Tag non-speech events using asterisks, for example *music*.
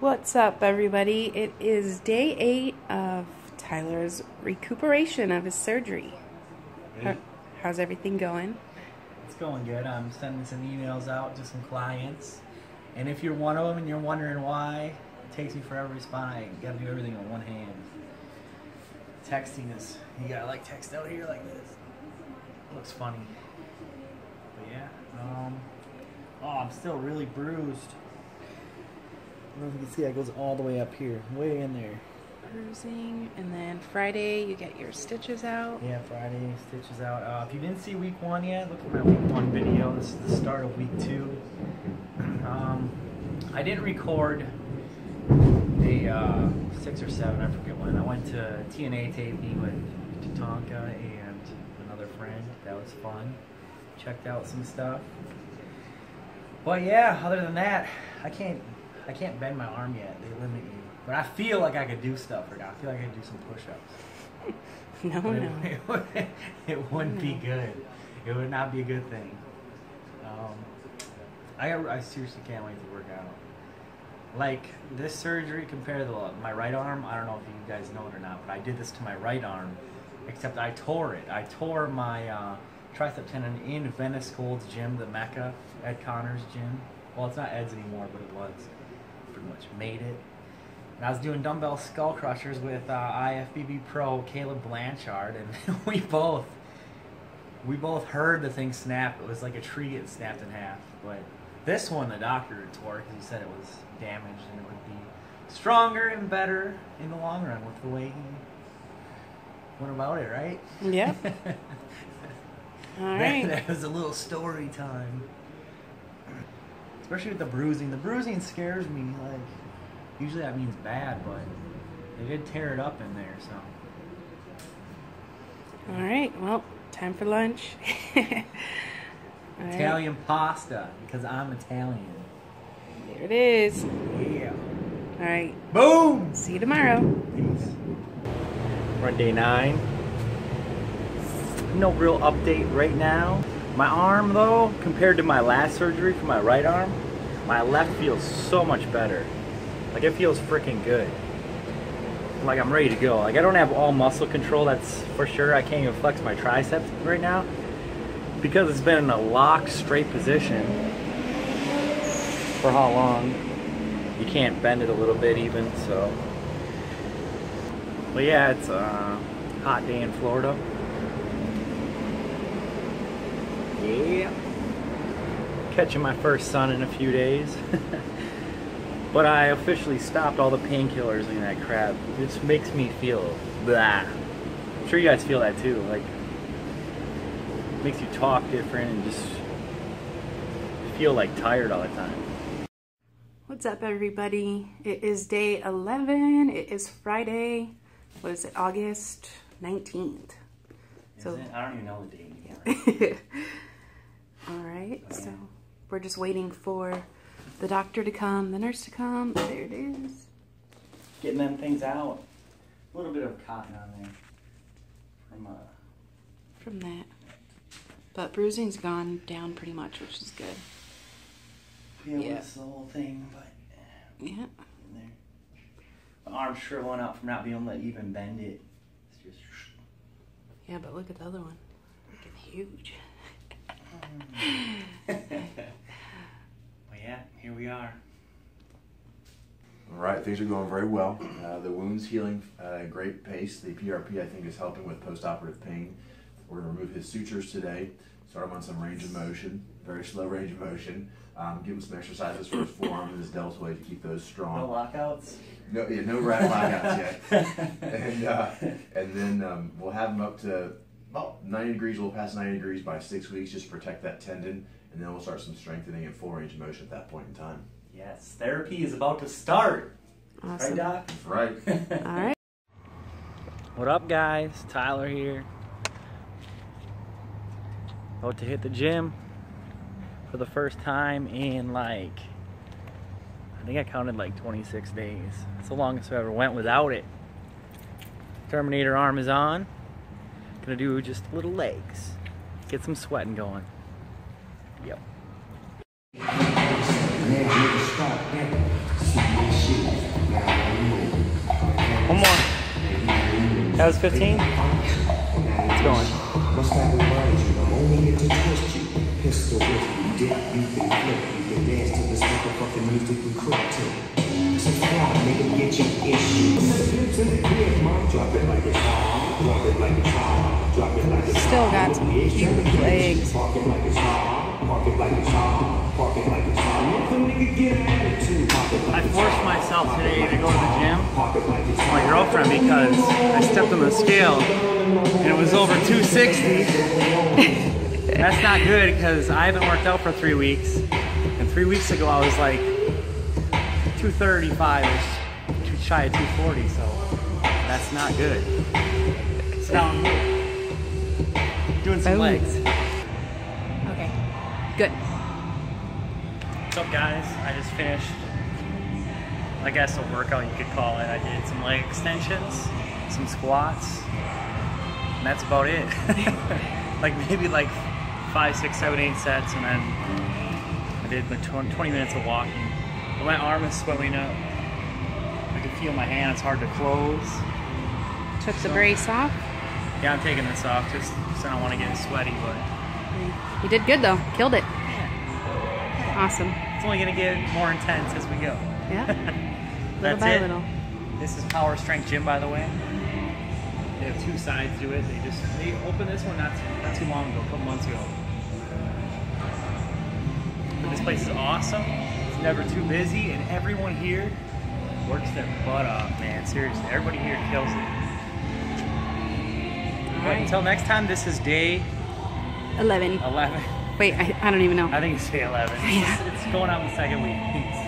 What's up, everybody? It is day eight of Tyler's recuperation of his surgery. How, how's everything going? It's going good. I'm sending some emails out to some clients. And if you're one of them and you're wondering why it takes me forever to respond, I gotta do everything on one hand. Texting is, you gotta like text out here like this. looks funny. But yeah, um, oh, I'm still really bruised. I don't know if you can see, it goes all the way up here, way in there. Bruising, and then Friday you get your stitches out. Yeah, Friday, stitches out. Uh, if you didn't see week one yet, look at my week one video. This is the start of week two. Um, I didn't record a uh, six or seven, I forget when. I went to TNA taping with Tatanka and another friend. That was fun. Checked out some stuff. But yeah, other than that, I can't I can't bend my arm yet. They limit you. But I feel like I could do stuff right now. I feel like I could do some push-ups. *laughs* No, But no. It, *laughs* it, would- it wouldn't be good. It would not be a good thing. Um, I, I seriously can't wait to work out. Like this surgery compared to my right arm, I don't know if you guys know it or not, but I did this to my right arm, except I tore it. I tore my uh, tricep tendon in Venice Gold's gym, the Mecca, Ed Connor's gym. Well, it's not Ed's anymore, but it was. Pretty much made it. And I was doing dumbbell skull crushers with uh, IFBB pro Caleb Blanchard, and *laughs* we both we both heard the thing snap. It was like a tree getting snapped in half. But this one, the doctor tore because he said it was damaged and it would be stronger and better in the long run with the way he went about it, right? Yep. *laughs* All That- right. That, was a little story time. Especially with the bruising. The bruising scares me. Like, usually that means bad, but they did tear it up in there, so. All right. Well, time for lunch. *laughs* All right, Italian pasta, because I'm Italian. There it is. Yeah. All right. Boom! See you tomorrow. Peace. We're on day nine. No real update right now. My arm, though, compared to my last surgery for my right arm, my left feels so much better. Like, it feels freaking good. Like, I'm ready to go. Like, I don't have all muscle control, that's for sure. I can't even flex my triceps right now because it's been in a locked, straight position for how long? You can't bend it a little bit, even, so. But yeah, it's a hot day in Florida. Yeah. Catching my first sun in a few days. *laughs* but I officially stopped all the painkillers and that crap. It just makes me feel blah. I'm sure you guys feel that too. Like, makes you talk different and just feel like tired all the time. What's up, everybody? It is day 11. It is Friday. What is it? August 19th. So- I don't even know the date anymore. *laughs* All right. So we're just waiting for the doctor to come, the nurse to come. There it is. Getting them things out. A little bit of cotton on there. From uh, From that. But bruising's gone down pretty much, which is good. yeah, Yeah. this whole thing, but Yeah. My arm's shriveling up from not being able to even bend it. It's just. Yeah, but look at the other one. Looking huge. well, yeah, here we are. All right, things are going very well. Uh, the wound's healing at a great pace. The PRP, I think, is helping with postoperative pain. We're going to remove his sutures today, start him on some range of motion, very slow range of motion. Um, give him some exercises for his *coughs* forearm and his deltoid to keep those strong. No lockouts. No, yeah, no rat blackouts yet. and uh, and then um, we'll have him up to about 90 degrees. We'll pass 90 degrees by six weeks, just protect that tendon, and then we'll start some strengthening and full range of motion at that point in time. Yes, therapy is about to start. Awesome. Right, Doc? That's right. *laughs* All right. What up, guys? Tyler here. About to hit the gym for the first time in like, I think I counted like 26 days. It's the longest I ever went without it. Terminator arm is on. Gonna do just little legs. Get some sweating going. Yep. One more. That was 15? It's going. To you. Pistol you, dip you, can flip you, can dance to this motherfucking music nigga, get your issue. Lips in the crib, mom, drop it like it's hot, drop it like it's hot, drop it like it's Still got some cute legs. Park it like it's hot, park it like it's hot, park it like it's hot. If a nigga get an attitude, I forced myself today to go to the gym with my girlfriend because I stepped on the scale and it was over 260. *laughs* That's not good because I haven't worked out for three weeks. And three weeks ago I was like 235 ish, too shy of 240, so that's not good. So now I'm here. Doing some Boom. legs. Okay. Good. What's up, guys? I just finished, I guess, a workout you could call it. I did some leg extensions, some squats, and that's about it. *laughs* like maybe like five, six, seven, eight sets, and then I did my 20 minutes of walking. But my arm is swelling up. I can feel my hand, it's hard to close. Took the brace off. Yeah, I'm taking this off just so I don't want to get sweaty, but You did good though. Killed it. yeah, Awesome. it's only gonna get more intense as we go. Yeah. *laughs* little That's by it. little. This is Power Strength Gym, by the way. They have two sides to it. They just they opened this one not too, not too long ago, a couple months ago. But this place is awesome. It's never too busy, and everyone here works their butt off, man. Seriously, everybody here kills it. Alright. until next time, this is day 11. 11. Wait, I, I don't even know. I think it's day 11. *laughs* It's, it's going on the second week.